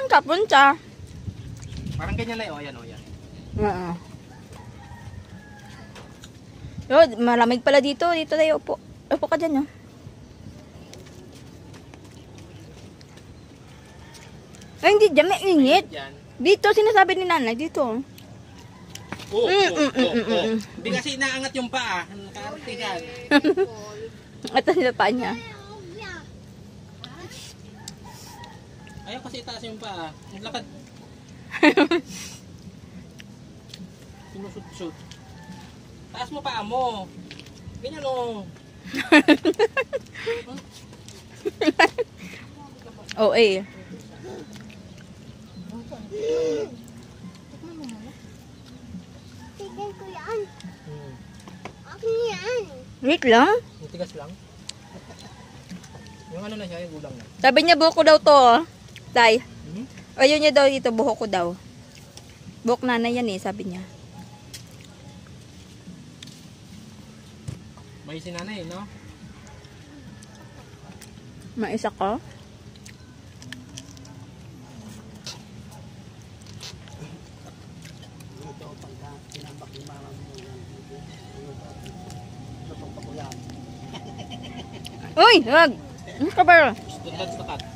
Saan ka punta? Parang ganyan na yun. O, yan, o, yan. Oo. Yo, malamig pala dito. Dito tayo upo. Upo ka dyan, no? Ay, hindi dyan. May init. Dito, sinasabi ni nanay. Dito. Oo, Mm, oo, mm, mm, oo, mm, oo. Hindi kasi inaangat yung paa. Nakarating yan. Ito sila pa niya. Ayaw kasi itaas yung paa. Ang lakad. Sinusut-sut. Taas mo paa mo. Ganyan o. Oo, eh. Tignan ko yan. Hmm. Akin yan. Wait lang. Matigas lang. Yung ano na siya, yung gulang na. Sabi niya buhok ko daw to, oh. Tay. Hmm? Ayun niya daw dito, buhok ko daw. Buhok nanay yan eh, sabi niya. May si nanay, no? Maisa ko. Uy, wag. Ano ka ba? Student sakat.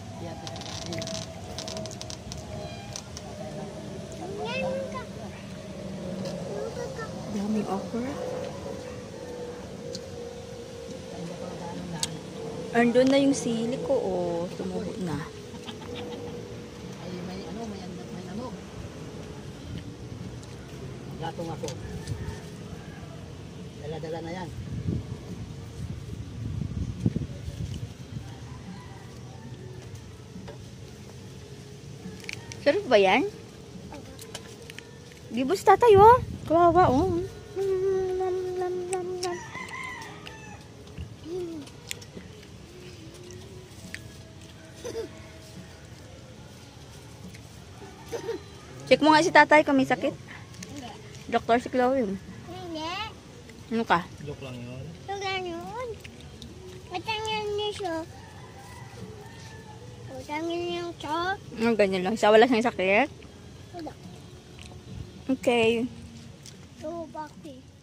Daming offer. Andun na yung sili ko, oh. Tumubo na. Ay, may ano, may ano, may ano. Gatong ako. Dala-dala na yan. Sarap ba yan? Gibos tatay, oh. Kawawa, oh. Check mo nga si tatay kung may sakit. Doktor si Chloe. Hindi. Ano ka? Joke lang yun. Ito ganun. Matangin niyo siya. Matangin niyo siya. Ano ganyan lang. Siya wala siyang sakit? Wala. Okay. bakti.